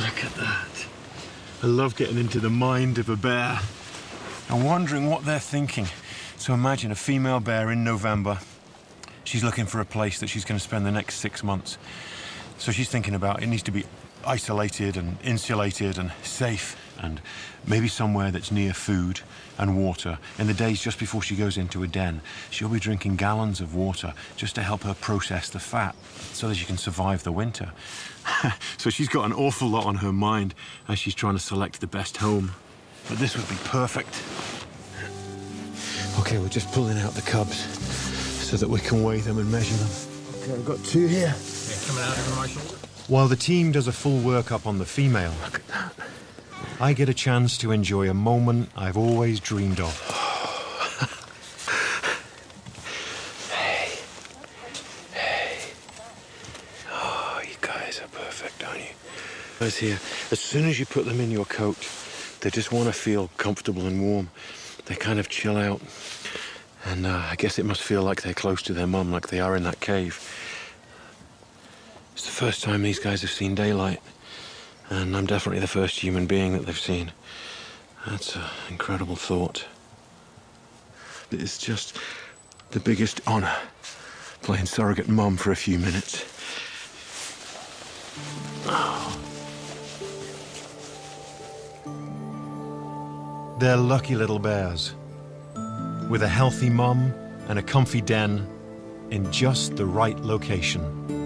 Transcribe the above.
Look at that. I love getting into the mind of a bear and wondering what they're thinking. So imagine a female bear in November. She's looking for a place that she's going to spend the next six months. So she's thinking about it needs to be isolated and insulated and safe and maybe somewhere that's near food and water. In the days just before she goes into a den, she'll be drinking gallons of water just to help her process the fat so that she can survive the winter. so she's got an awful lot on her mind as she's trying to select the best home. But this would be perfect. Okay, we're just pulling out the cubs so that we can weigh them and measure them. Okay, I've got two here. Yeah, coming out over my shoulder. While the team does a full workup on the female, look at that. I get a chance to enjoy a moment I've always dreamed of. hey. Hey. Oh, you guys are perfect, aren't you? Guys here, as soon as you put them in your coat, they just want to feel comfortable and warm. They kind of chill out. And uh, I guess it must feel like they're close to their mum, like they are in that cave. It's the first time these guys have seen daylight. And I'm definitely the first human being that they've seen. That's an incredible thought. It's just the biggest honour playing surrogate mum for a few minutes. Oh. They're lucky little bears. With a healthy mum and a comfy den in just the right location.